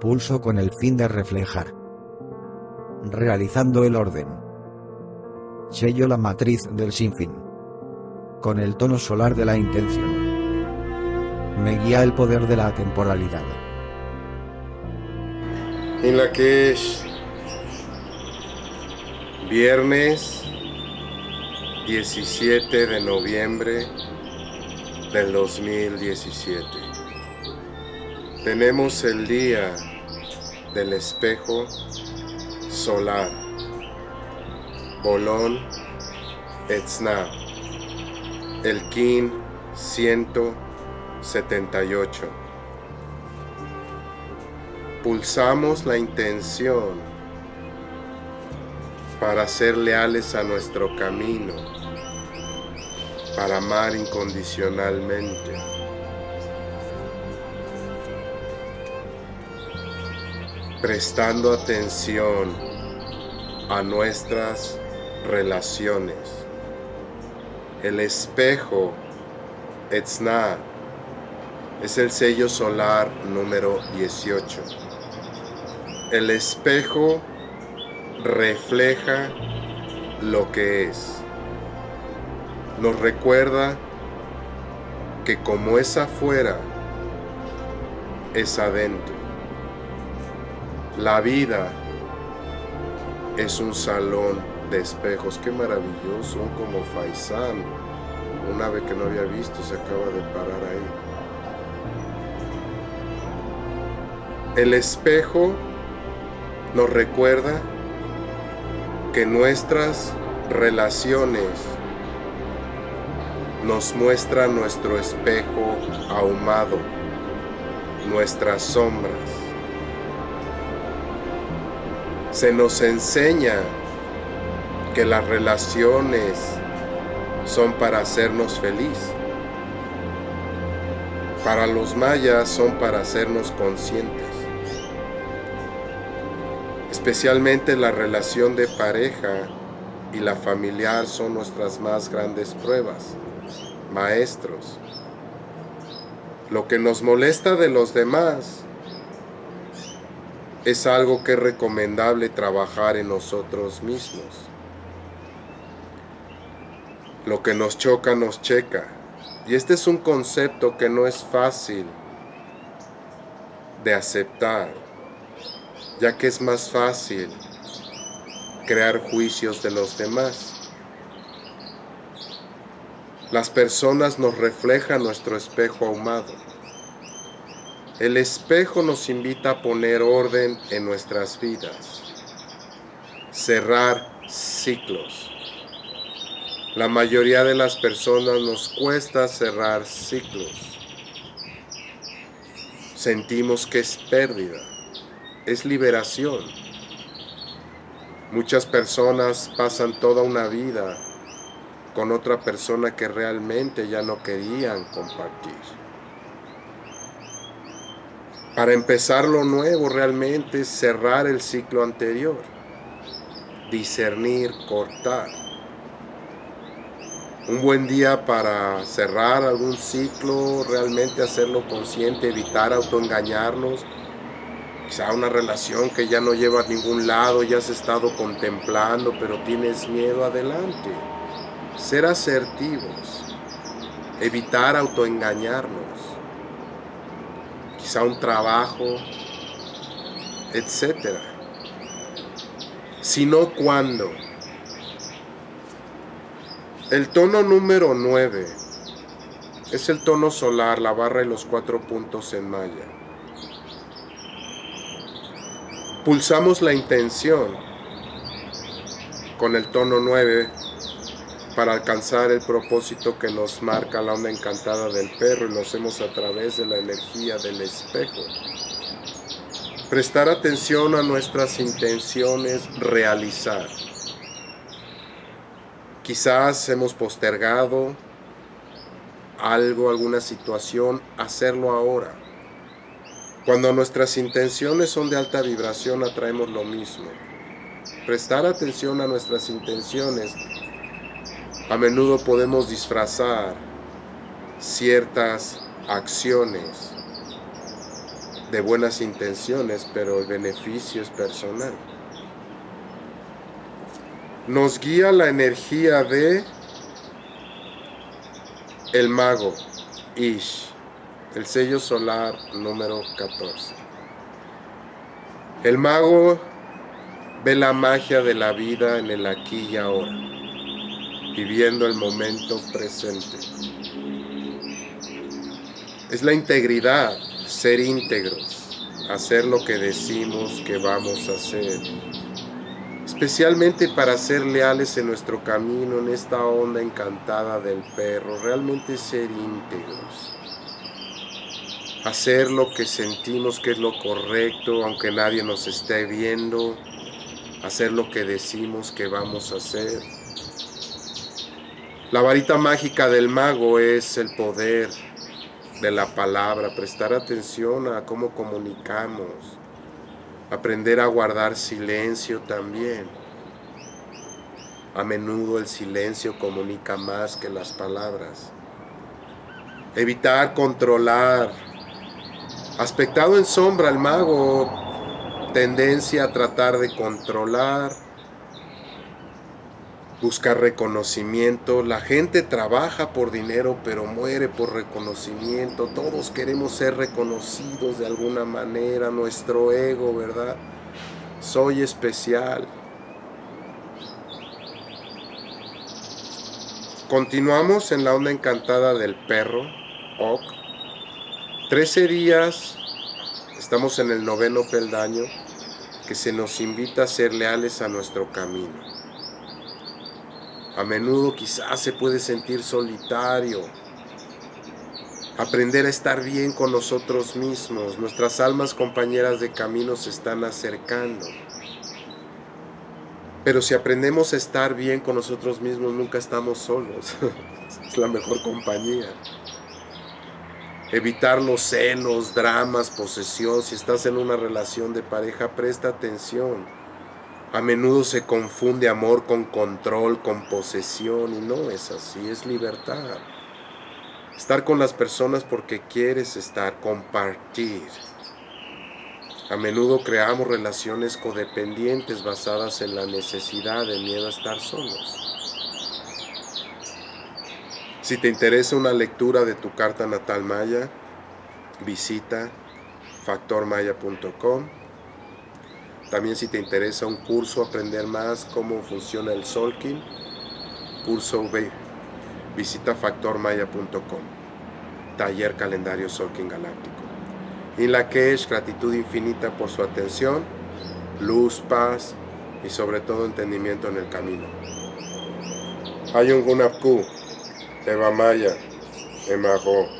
Pulso con el fin de reflejar. Realizando el orden. Sello la matriz del sinfín. Con el tono solar de la intención. Me guía el poder de la temporalidad. En la que es viernes 17 de noviembre del 2017. Tenemos el día del espejo solar, Bolón Etzna, el Kin 178. Pulsamos la intención para ser leales a nuestro camino, para amar incondicionalmente. Prestando atención a nuestras relaciones. El espejo, Etzna, es el sello solar número 18. El espejo refleja lo que es. Nos recuerda que como es afuera, es adentro. La vida es un salón de espejos. Qué maravilloso, como Faisán. Un ave que no había visto se acaba de parar ahí. El espejo nos recuerda que nuestras relaciones nos muestran nuestro espejo ahumado, nuestras sombras. Se nos enseña que las relaciones son para hacernos feliz. Para los mayas son para hacernos conscientes especialmente la relación de pareja y la familiar son nuestras más grandes pruebas, maestros. Lo que nos molesta de los demás es algo que es recomendable trabajar en nosotros mismos. Lo que nos choca nos checa. Y este es un concepto que no es fácil de aceptar ya que es más fácil crear juicios de los demás. Las personas nos reflejan nuestro espejo ahumado. El espejo nos invita a poner orden en nuestras vidas, cerrar ciclos. La mayoría de las personas nos cuesta cerrar ciclos. Sentimos que es pérdida es liberación. Muchas personas pasan toda una vida con otra persona que realmente ya no querían compartir. Para empezar lo nuevo realmente cerrar el ciclo anterior, discernir, cortar. Un buen día para cerrar algún ciclo, realmente hacerlo consciente, evitar autoengañarnos quizá una relación que ya no lleva a ningún lado, ya has estado contemplando, pero tienes miedo adelante. Ser asertivos, evitar autoengañarnos, quizá un trabajo, etc. Sino cuando. El tono número 9 es el tono solar, la barra y los cuatro puntos en maya. Pulsamos la intención con el tono 9 para alcanzar el propósito que nos marca la onda encantada del perro y lo hacemos a través de la energía del espejo. Prestar atención a nuestras intenciones, realizar. Quizás hemos postergado algo, alguna situación, hacerlo ahora cuando nuestras intenciones son de alta vibración, atraemos lo mismo. Prestar atención a nuestras intenciones. A menudo podemos disfrazar ciertas acciones de buenas intenciones, pero el beneficio es personal. Nos guía la energía de el mago Ish, el sello solar número 14. El mago ve la magia de la vida en el aquí y ahora, viviendo el momento presente. Es la integridad, ser íntegros, hacer lo que decimos que vamos a hacer, especialmente para ser leales en nuestro camino en esta onda encantada del perro, realmente ser íntegros. Hacer lo que sentimos que es lo correcto, aunque nadie nos esté viendo. Hacer lo que decimos que vamos a hacer. La varita mágica del mago es el poder de la palabra, prestar atención a cómo comunicamos, aprender a guardar silencio también. A menudo el silencio comunica más que las palabras. Evitar controlar. Aspectado en sombra el mago, tendencia a tratar de controlar, buscar reconocimiento. La gente trabaja por dinero, pero muere por reconocimiento. Todos queremos ser reconocidos de alguna manera, nuestro ego, ¿verdad? Soy especial. Continuamos en la onda encantada del perro, Ok. Trece días, estamos en el noveno peldaño, que se nos invita a ser leales a nuestro camino. A menudo quizás se puede sentir solitario. Aprender a estar bien con nosotros mismos. Nuestras almas compañeras de camino se están acercando. Pero si aprendemos a estar bien con nosotros mismos, nunca estamos solos. es la mejor compañía. Evitar los celos, dramas, posesión. Si estás en una relación de pareja, presta atención. A menudo se confunde amor con control, con posesión, y no es así, es libertad. Estar con las personas porque quieres estar, compartir. A menudo creamos relaciones codependientes basadas en la necesidad de miedo a estar solos. Si te interesa una lectura de tu carta natal maya, visita factormaya.com. También si te interesa un curso, aprender más cómo funciona el Solkin, curso V, visita factormaya.com. Taller calendario Solkin Galáctico. Y la que es gratitud infinita por su atención, luz, paz y sobre todo entendimiento en el camino. Hay un Gunapku, Eva Maya, Emajo.